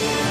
Yeah.